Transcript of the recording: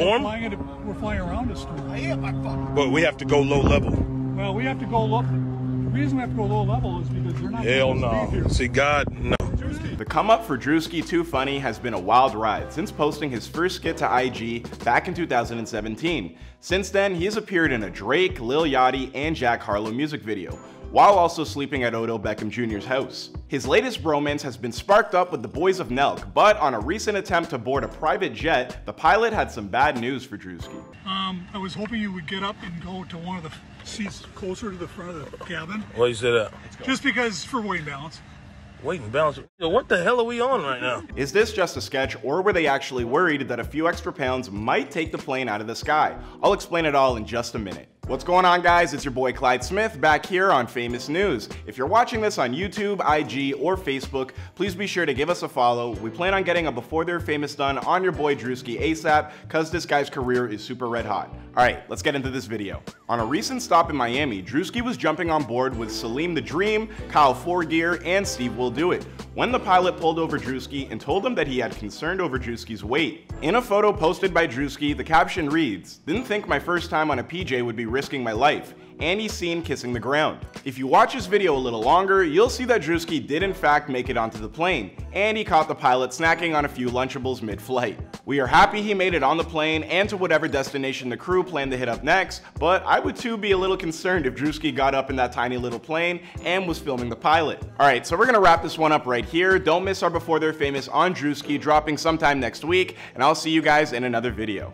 Storm? Flying it, we're flying around a storm. But we have to go low level. Well, we have to go low. The reason we have to go low level is because they're not Hell supposed to no. be here. See, God, no. The come up for Druski 2 Funny has been a wild ride since posting his first skit to IG back in 2017. Since then, he has appeared in a Drake, Lil Yachty, and Jack Harlow music video, while also sleeping at Odell Beckham Jr.'s house. His latest bromance has been sparked up with the boys of Nelk, but on a recent attempt to board a private jet, the pilot had some bad news for Druski. Um, I was hoping you would get up and go to one of the seats closer to the front of the cabin, Why you say that? just because for weight balance. Wait and balance. What the hell are we on right now? Is this just a sketch, or were they actually worried that a few extra pounds might take the plane out of the sky? I'll explain it all in just a minute. What's going on guys, it's your boy Clyde Smith back here on Famous News. If you're watching this on YouTube, IG, or Facebook, please be sure to give us a follow. We plan on getting a Before They're Famous done on your boy Druski ASAP, cause this guy's career is super red hot. Alright, let's get into this video. On a recent stop in Miami, Druski was jumping on board with Salim the Dream, Kyle Forgeard, and Steve Will Do It, when the pilot pulled over Druski and told him that he had concerned over Druski's weight. In a photo posted by Druski, the caption reads, Didn't think my first time on a PJ would be risking my life, and he's seen kissing the ground. If you watch this video a little longer, you'll see that Druski did in fact make it onto the plane, and he caught the pilot snacking on a few Lunchables mid-flight. We are happy he made it on the plane and to whatever destination the crew planned to hit up next, but I would too be a little concerned if Druski got up in that tiny little plane and was filming the pilot. Alright, so we're gonna wrap this one up right here. Don't miss our Before They're Famous on Druski dropping sometime next week, and I'll see you guys in another video.